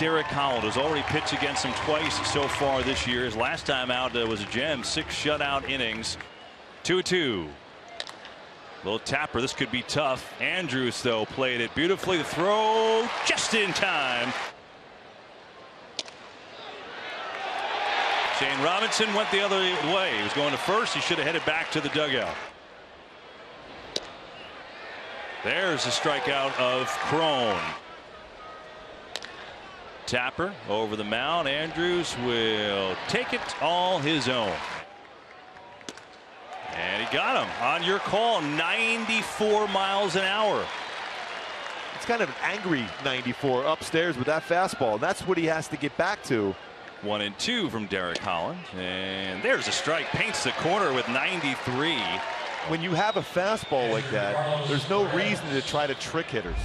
Derek Holland, has already pitched against him twice so far this year. His last time out uh, was a gem, six shutout innings. 2 2. Little tapper. This could be tough. Andrus, though, played it beautifully. The throw just in time. Shane Robinson went the other way. He was going to first. He should have headed back to the dugout. There's a strikeout of Cron. Tapper over the mound. Andrus will take it all his own. And he got him on your call 94 miles an hour. It's kind of an angry 94 upstairs with that fastball. That's what he has to get back to. One and two from Derek Holland. And there's a strike. Paints the corner with 93. When you have a fastball like that, there's no reason to try to trick hitters.